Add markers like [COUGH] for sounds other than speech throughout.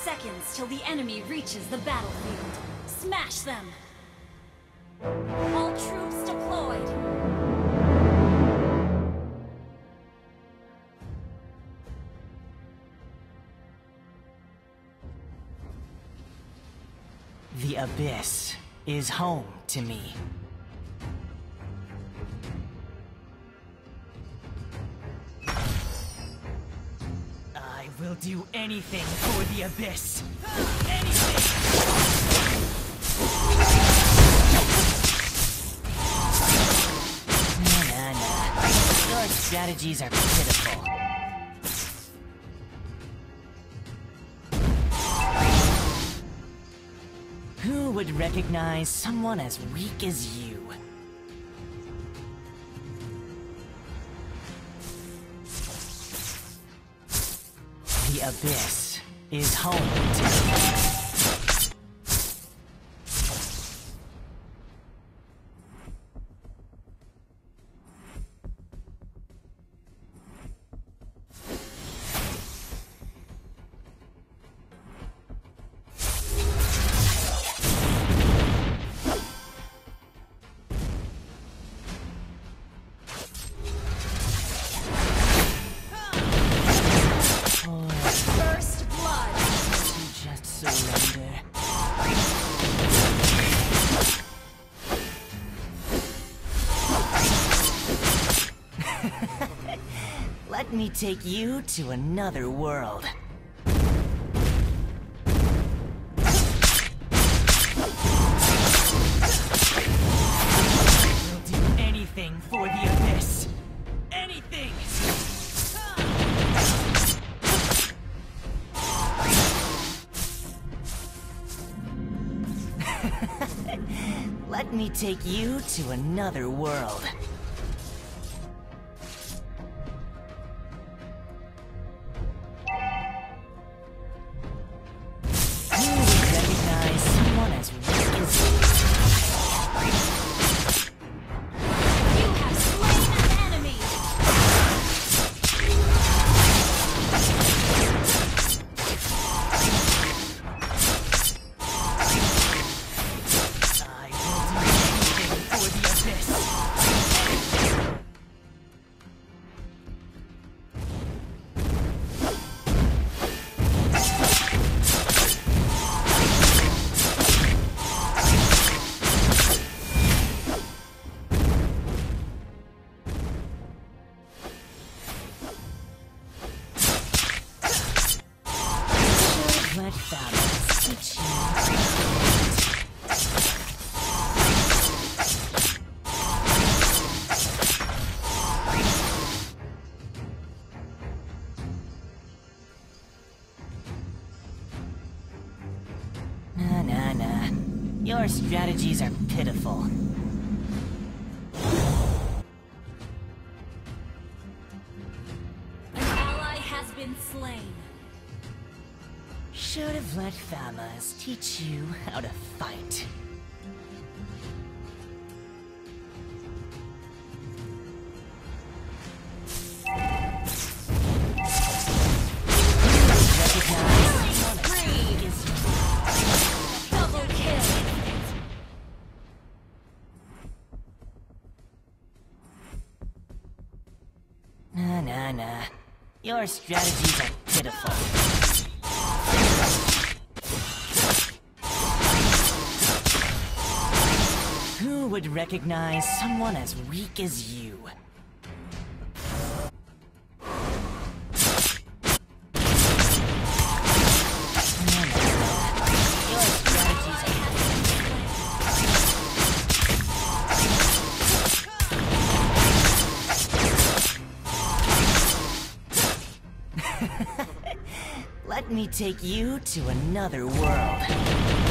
seconds till the enemy reaches the battlefield. Smash them! All troops deployed! The Abyss is home to me. Will do anything for the Abyss. Anything! Nah, nah, nah. Your strategies are pitiful. Who would recognize someone as weak as you? The abyss is home to me take you to another world. Anything for the Abyss. Anything! [LAUGHS] Let me take you to another world. Your strategies are pitiful. An ally has been slain. Should have let Thamuz teach you how to fight. Your strategies are pitiful. Who would recognize someone as weak as you? Me take you to another world.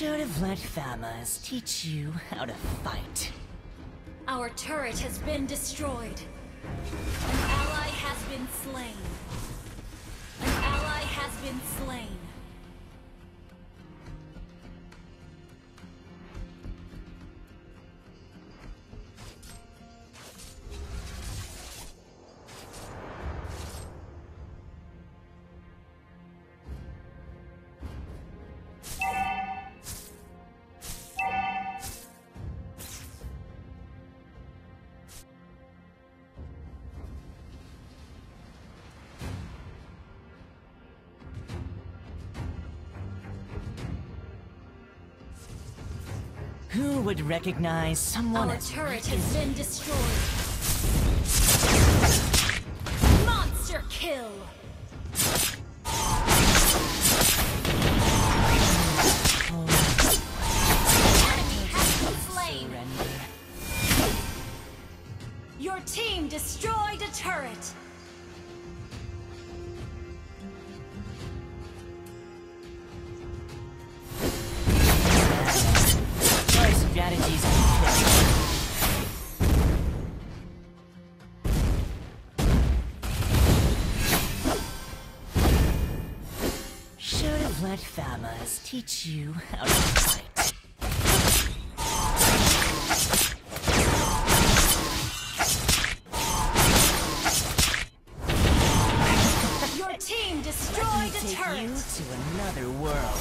Should have let Thamuz teach you how to fight. Our turret has been destroyed. An ally has been slain. An ally has been slain. Who would recognize someone Our turret has been destroyed. Monster kill! Enemy has been slain. Your team destroyed a turret. Let Thamuz teach you how to fight. Your team destroyed a take you turret. to another world.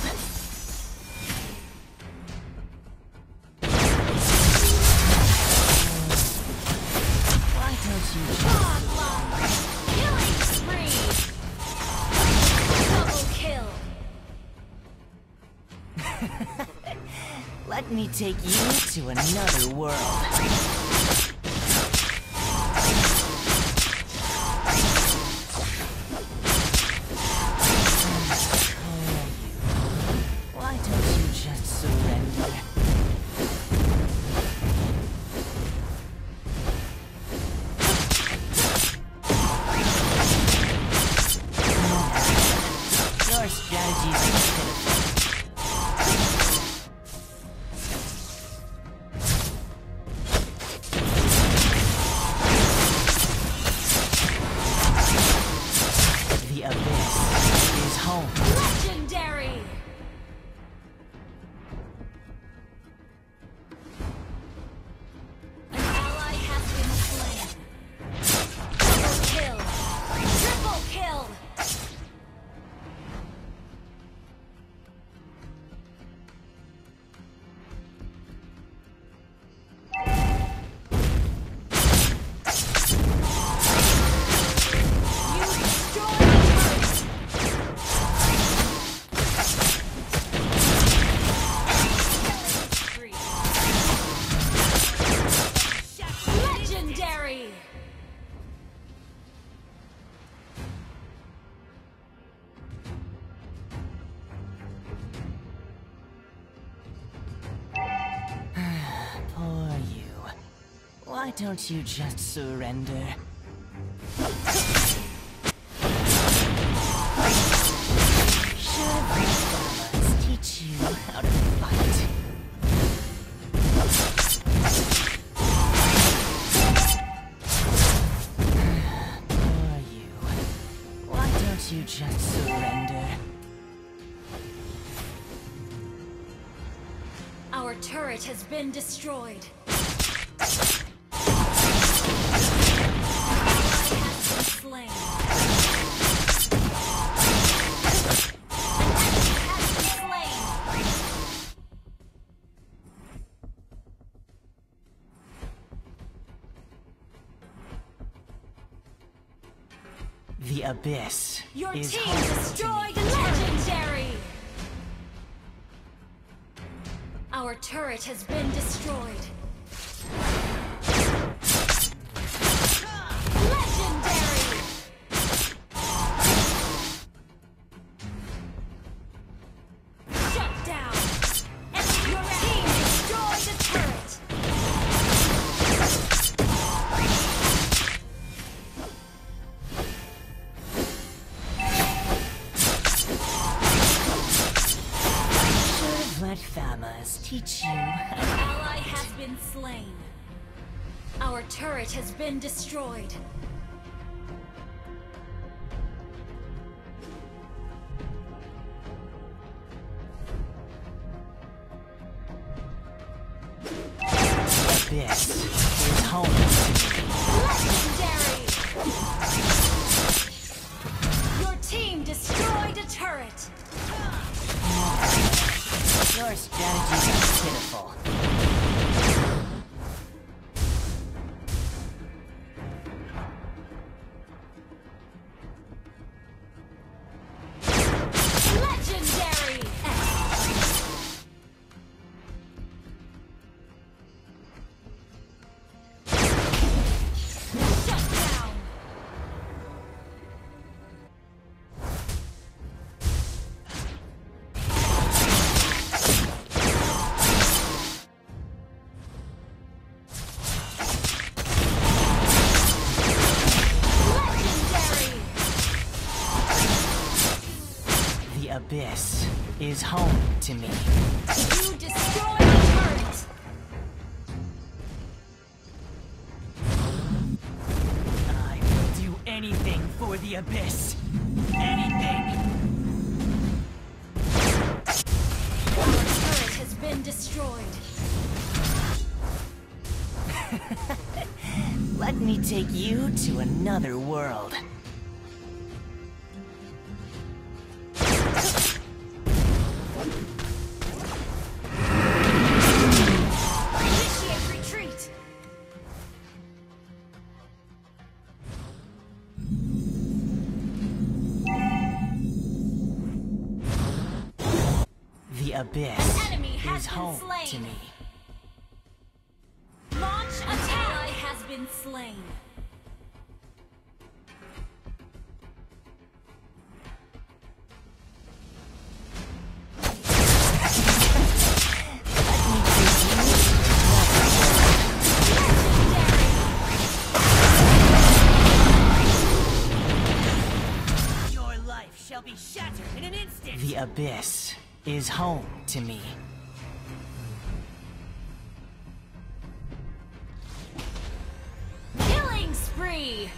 Why don't you let me take you to another world? Don't you just surrender? Let Thamuz teach you how to fight. Poor you. Why don't you just surrender? Our turret has been destroyed. Abyss Your is team destroyed legendary! Our turret has been destroyed. Destroyed. This is home. Legendary! Your team destroyed a turret. Your strategies The abyss is home to me. You destroyed a turret! I will do anything for the abyss. Anything. Our turret has been destroyed. [LAUGHS] Let me take you to another world. The abyss An enemy has is been home slain. to me. Launch attack! Has been slain. Let me take you Legendary! Your life shall be shattered in an instant. The abyss is home to me. Killing spree!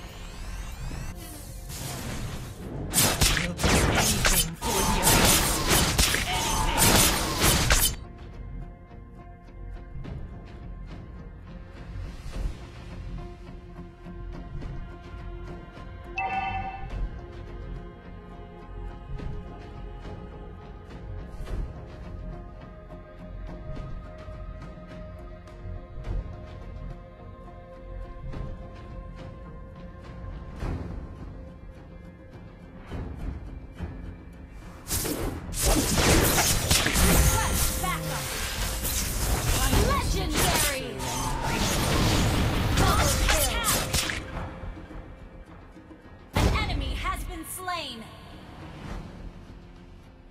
Slain!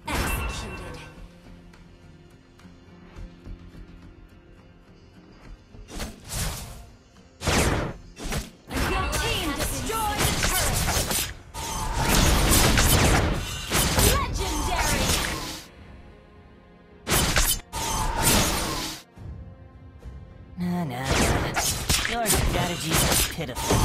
Executed. Nah, nah. Your strategies are pitiful.